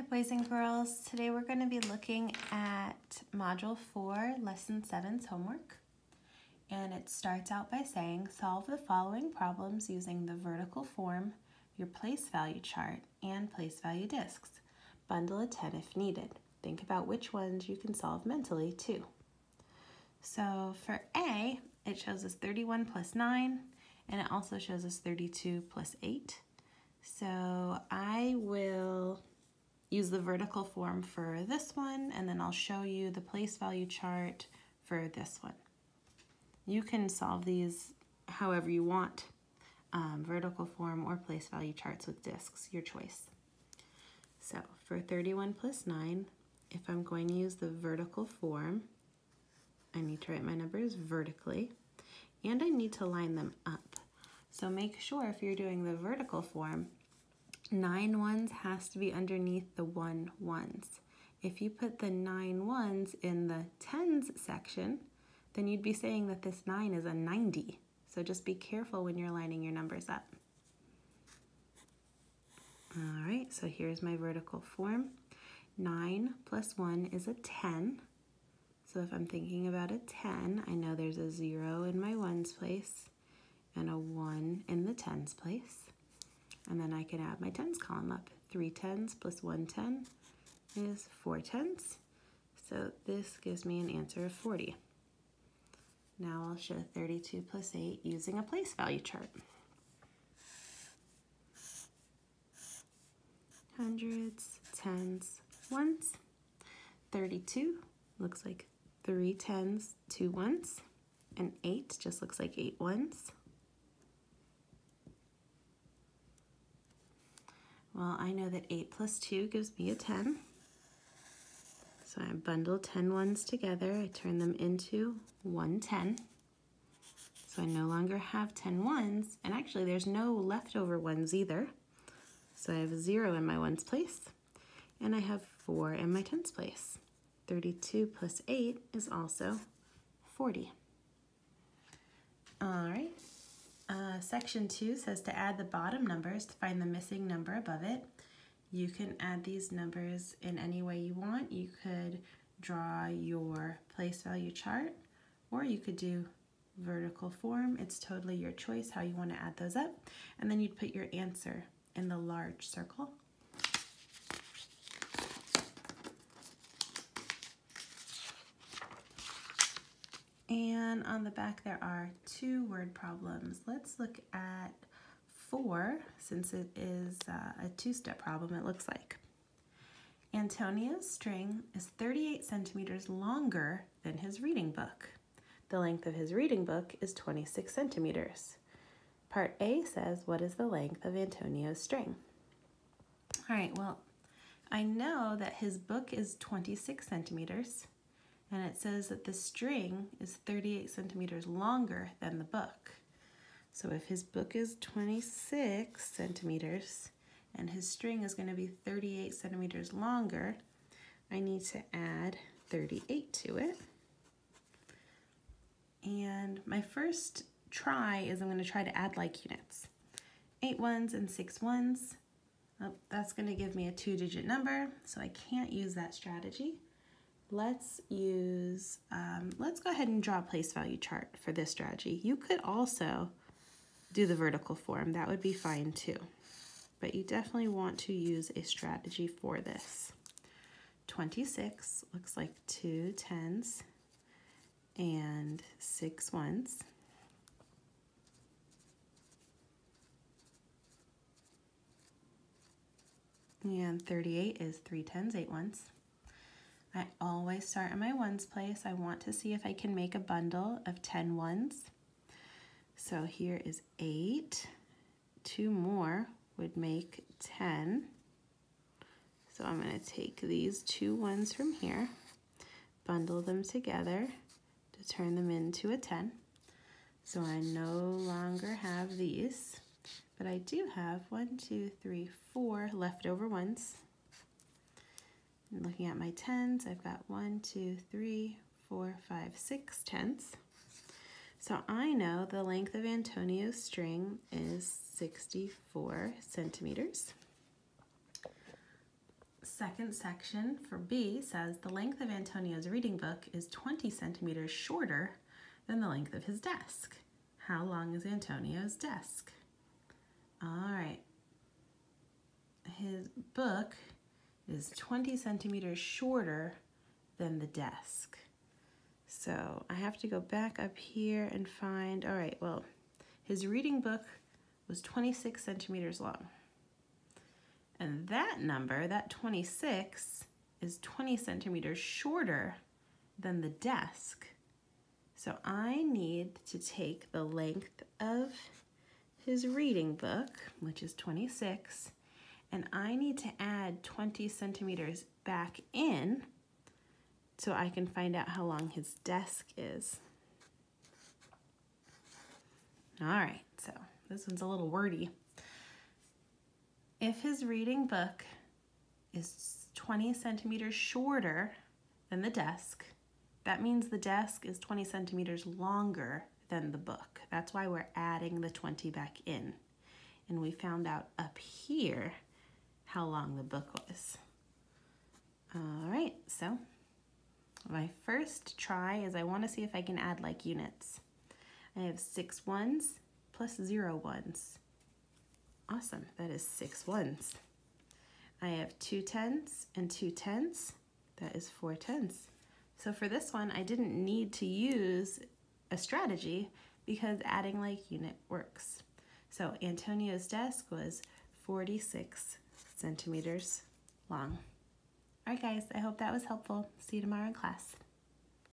Hi boys and girls. Today we're going to be looking at Module 4, Lesson 7's homework. And it starts out by saying, solve the following problems using the vertical form, your place value chart, and place value discs. Bundle a 10 if needed. Think about which ones you can solve mentally too. So for A, it shows us 31 plus 9, and it also shows us 32 plus 8. So I will use the vertical form for this one, and then I'll show you the place value chart for this one. You can solve these however you want, um, vertical form or place value charts with discs, your choice. So for 31 plus 9, if I'm going to use the vertical form, I need to write my numbers vertically, and I need to line them up. So make sure if you're doing the vertical form nine ones has to be underneath the one ones. If you put the nine ones in the tens section, then you'd be saying that this nine is a 90. So just be careful when you're lining your numbers up. All right, so here's my vertical form. 9 plus 1 is a 10. So if I'm thinking about a 10, I know there's a 0 in my ones place and a 1 in the tens place. And then I can add my tens column up. Three tens plus one ten is four tens. So this gives me an answer of 40. Now I'll show 32 plus 8 using a place value chart. Hundreds, tens, ones. 32 looks like three tens, two ones. And 8 just looks like eight ones. Well, I know that 8 plus 2 gives me a 10. So I bundle 10 ones together. I turn them into 110. So I no longer have 10 ones. And actually, there's no leftover ones either. So I have 0 in my ones place. And I have 4 in my tens place. 32 plus 8 is also 40. All right. Uh, section 2 says to add the bottom numbers to find the missing number above it. You can add these numbers in any way you want. You could draw your place value chart or you could do vertical form. It's totally your choice how you want to add those up. And then you'd put your answer in the large circle. And on the back there are two word problems. Let's look at four, since it is uh, a two-step problem, it looks like. Antonio's string is 38 centimeters longer than his reading book. The length of his reading book is 26 centimeters. Part A says, what is the length of Antonio's string? All right, well, I know that his book is 26 centimeters and it says that the string is 38 centimeters longer than the book. So if his book is 26 centimeters and his string is going to be 38 centimeters longer, I need to add 38 to it. And my first try is I'm going to try to add like units. Eight ones and six ones. Oh, that's going to give me a two-digit number, so I can't use that strategy let's use, um, let's go ahead and draw a place value chart for this strategy. You could also do the vertical form. That would be fine too. But you definitely want to use a strategy for this. 26 looks like two tens and six ones. And 38 is three tens, eight ones. I always start in my ones place. I want to see if I can make a bundle of 10 ones. So here is eight. Two more would make 10. So I'm going to take these two ones from here, bundle them together to turn them into a 10. So I no longer have these, but I do have one, two, three, four leftover ones. And looking at my tens, I've got one, two, three, four, five, six tenths. So I know the length of Antonio's string is 64 centimeters. second section for B says the length of Antonio's reading book is 20 centimeters shorter than the length of his desk. How long is Antonio's desk? All right. His book is 20 centimeters shorter than the desk. So I have to go back up here and find, all right, well, his reading book was 26 centimeters long. And that number, that 26, is 20 centimeters shorter than the desk. So I need to take the length of his reading book, which is 26, and I need to add 20 centimeters back in so I can find out how long his desk is. All right, so this one's a little wordy. If his reading book is 20 centimeters shorter than the desk, that means the desk is 20 centimeters longer than the book. That's why we're adding the 20 back in. And we found out up here how long the book was. All right, so my first try is I want to see if I can add like units. I have six ones plus zero ones. Awesome, that is six ones. I have two tens and two tens. That is four tens. So for this one, I didn't need to use a strategy because adding like unit works. So Antonio's desk was 46 centimeters long. All right, guys, I hope that was helpful. See you tomorrow in class.